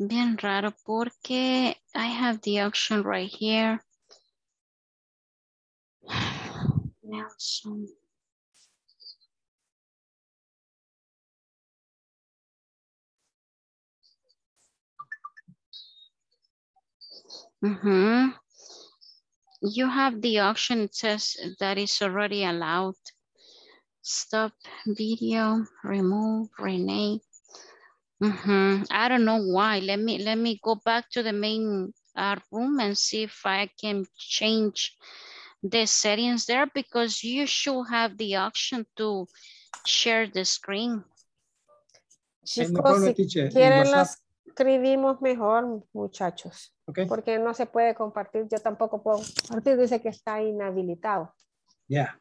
Bien raro porque I have the option right here. Nelson. Mhm. You have the option, it says that is already allowed. Stop video, remove, rename. Mhm. I don't know why. Let me let me go back to the main uh, room and see if I can change the settings there because you should have the option to share the screen. Chicos, si quieren lo escribimos mejor, muchachos. Okay. Porque no se puede compartir. Yo tampoco puedo compartir. Dice que está inhabilitado. Yeah.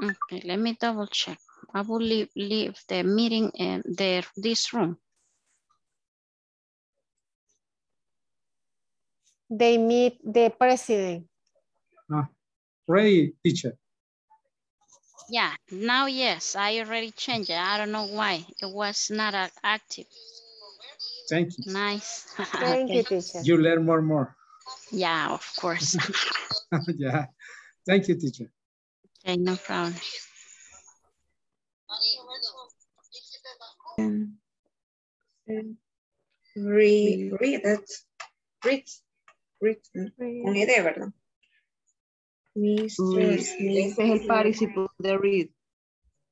Okay, let me double check. I will leave, leave the meeting in the, this room. They meet the president. Ah, ready, teacher. Yeah, now yes, I already changed it. I don't know why. It was not uh, active. Thank you. Nice. Thank Okay. you, teacher. You learn more and more. Yeah, of course. yeah. Thank you, teacher. okay, no problem. Um, Read, read it. Read, read, con ed, ¿verdad? Mr. Smith. Ese es el participle de read.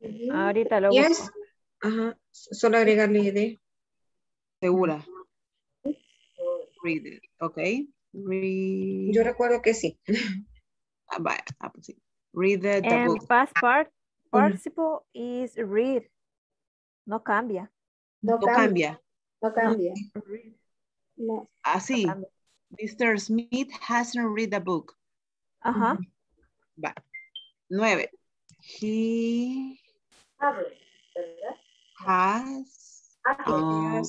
Ujú. Ahorita lo Yes. busco. Ajá, solo agregarle id. Segura. Read it. Ok. Read. Yo recuerdo que sí. Ah, vaya. Ah, pues sí. Read the, the book. past part, participle is read. No cambia. No cambia. No cambia. No. Así. cambia. Mr. Smith hasn't read the book. Ajá. Va. Nueve. He has. ah,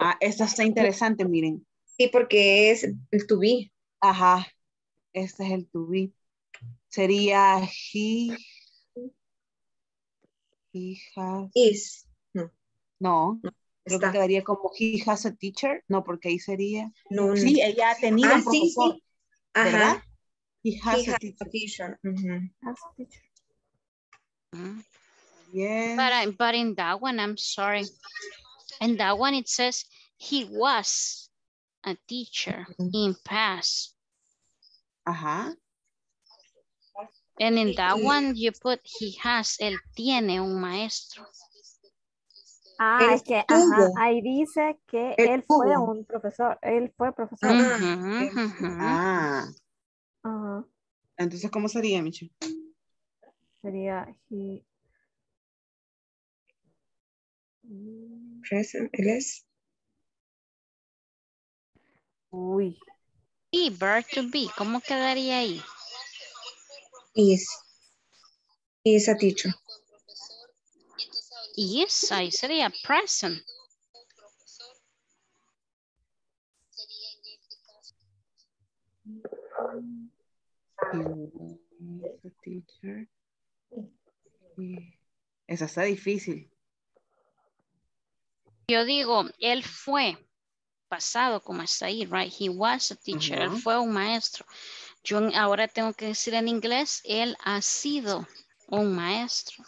ah, esta está interesante, miren. Sí, porque es el to be. Ajá. Este es el to be. Sería he. He has. Is. No, No. Creo que quedaría como he has a teacher. No, porque ahí sería. No, no. Sí, ella ha tenido Ah, un sí, profesor. sí. Ajá. He has He a has teacher. a teacher. Ujú. As a teacher. Mm. Yes. But, I, but in that one, I'm sorry. In that one, it says he was a teacher in past. Ajá. And in that one, you put he has, él tiene un maestro. Ah, Él es que ajá, ahí dice que Él él fue un profesor, él fue profesor. Ah. Ah. Entonces, ¿cómo sería, Micho? Sería he. Present, él es. Uy, Y verb to be, ¿cómo quedaría ahí? Is. Is a teacher. Is, ahí sería present. Esa está difícil. Yo digo, él fue pasado, como está ahí, right? He was a teacher, él fue un maestro. Yo ahora tengo que decir en inglés, él ha sido un maestro.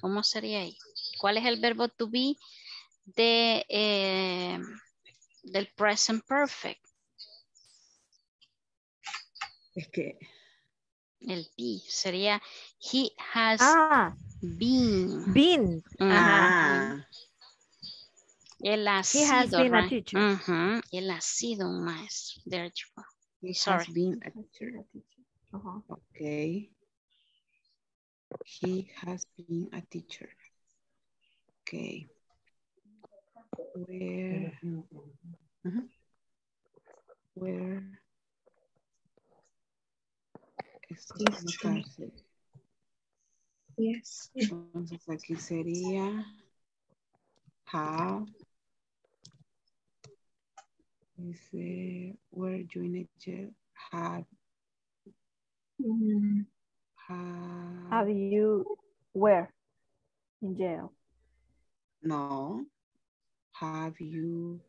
¿Cómo sería ahí? ¿Cuál es el verbo to be de, eh, del present perfect? Es que, El be sería he has ah, been. been. Ajá. ah, Él ha He has sido, been a right? teacher. Ujú, Él ha sido un maestro. There you go. he Sorry. has been a teacher. Ajá. Okay. He has been a teacher. Okay. Where? Where? Esto es una cárcel. Yes. Entonces aquí sería how. Dice, were you in a jail? Have, Mm, Have have, you where in jail? no. Have you.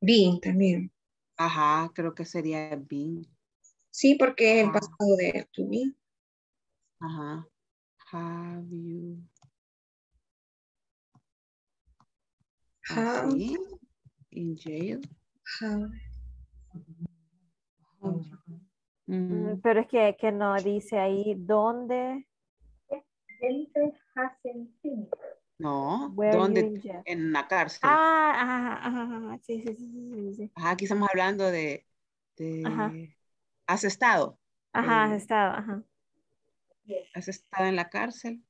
Been también. Ajá, creo que sería been. Sí, porque es el pasado de to be. Ajá. Have you. Have. In jail. have. Mm, Mm, Pero es que, que no dice ahí dónde. No, ¿dónde? En la cárcel. Ah, ajá, ajá, ajá, sí, sí, sí, sí. Ajá, aquí estamos hablando de, de Ajá. ¿Has estado? Ajá, has Eh, estado, ajá. ¿Has estado en la cárcel?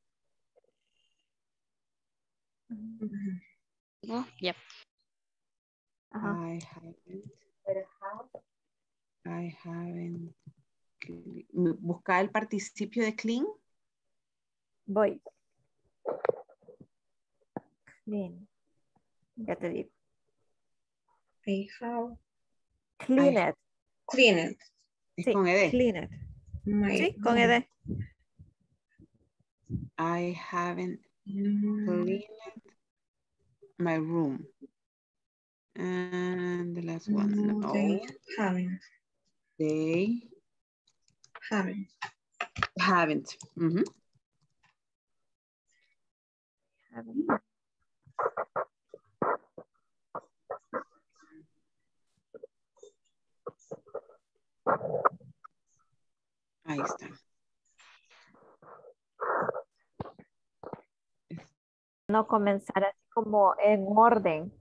Oh, yep. Ajá. I haven't. I haven't. Cle- mm, Busca el participio de clean. Voy. Bien. Ya te digo. I have Clean it. cleaned Es Sí, con ED. clean it. my Sí, con room. ED. I haven't Mm, cleaned my room. And the last one. no, No. they haven't. They Haven't. haven't. Ahí está. No comenzar así como en orden.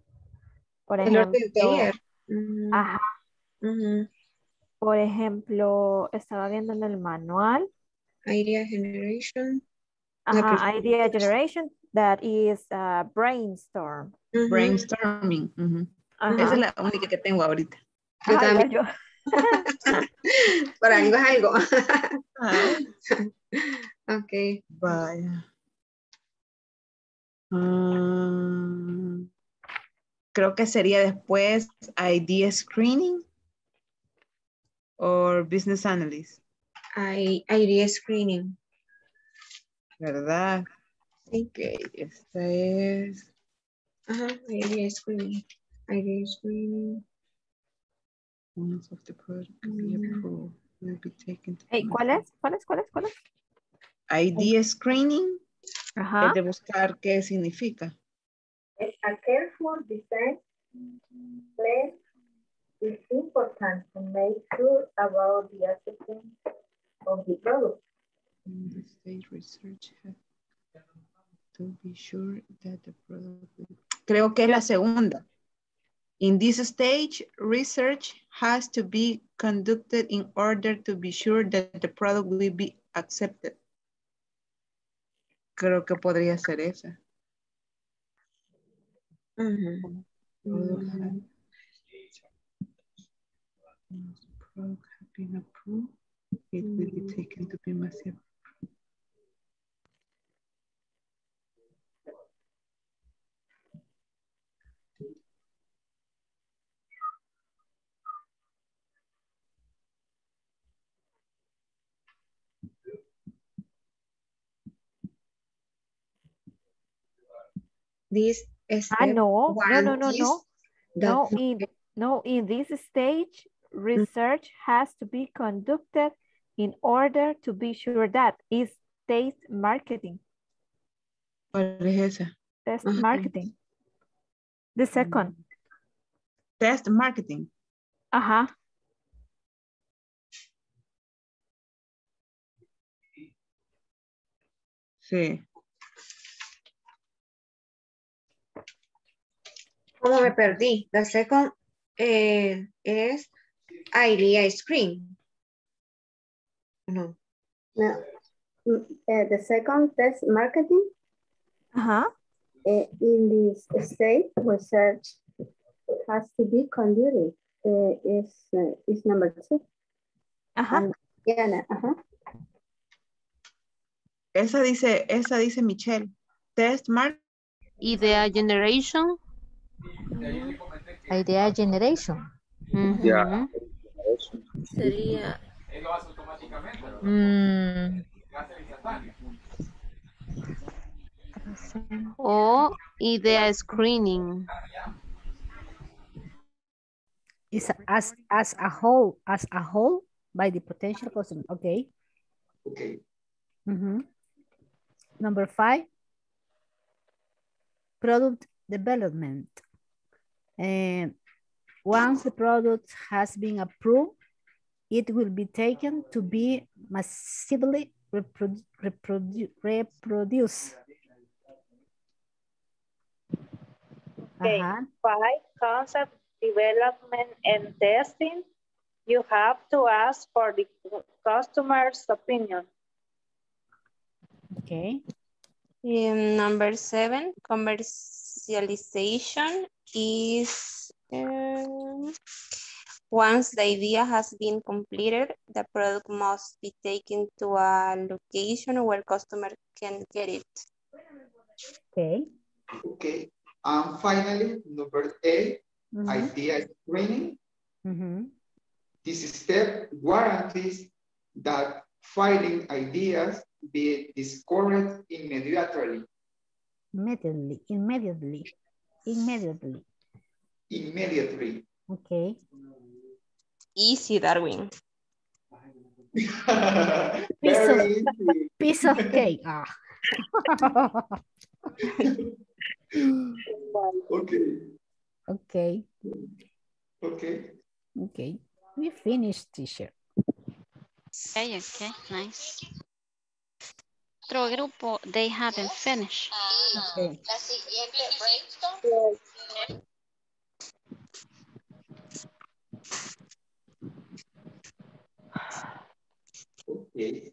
Por El orden de ejemplo, ayer. Mm. Por ejemplo, estaba viendo en el manual, Idea generation. Ajá, idea generation, that is uh, brainstorm. Brainstorming. Ajá. Esa es la única que tengo ahorita. Yo Ajá, también. yo. Por algo es algo. Ah, ok. vaya. Mm, creo que sería después idea screening o business analyst, I, idea screening. ¿verdad? Sí. Ok, esta es Ajá, idea screening. Idea screening. Once of the product Mm. approved, will be taken to Ey, ¿Cuál es? ¿Cuál es? ¿Cuál es? ¿Cuál es? Idea screening Ajá. es de buscar qué significa. A careful design important to make sure about the acceptance of the product. In the state research have to be sure that the product Creo que es la segunda. In this stage, research has to be conducted in order to be sure that the product will be accepted. Creo que podría ser esa. Ujú. Product The product have been approved, it will be taken to be massive. This is Ah, no, no, no, no, no. No, in, no, in this stage, Mm. research has to be conducted in order to be sure that is test marketing, ¿Cuál es esa? test Ajá. marketing. The second, mm. Test marketing. ajá, Sí. ¿Cómo me perdí? The second eh, es idea screen. No. Now, mm, uh, the second test marketing ajá, uh, in this state research has to be conducted uh, is uh, is number two. ajá. And, yeah, no, uh-huh. Esa dice, esa dice Michelle. Test marketing. Idea generation. Idea generation. Ujú. Sería. Mm, O Idea screening. Is as as a whole, as a whole by the potential customer. Okay. Okay. Mhm. Number five, product development. And once the product has been approved, it will be taken to be massively reprodu reprodu reproduced. Okay. Ajá. Five, concept development and testing. You have to ask for the customer's opinion. Okay. Um, number seven, commercialization is um, once the idea has been completed, the product must be taken to a location where customer can get it. Okay. Okay. And finally, number eight, Mhm. idea screening. Mhm. This step guarantees that filing ideas be discovered immediately. Immediately, immediately, immediately. Immediately. Okay. Easy, Darwin. Piece of, Very easy. piece of cake. Ah. Okay. okay. Okay. Okay. We finished, teacher. Okay, okay, nice. Otro grupo, they haven't finished. Okay. Okay. How